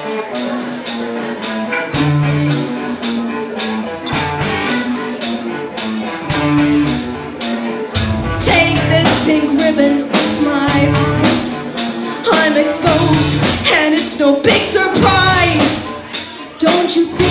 Take this pink ribbon off my eyes. I'm exposed, and it's no big surprise. Don't you think?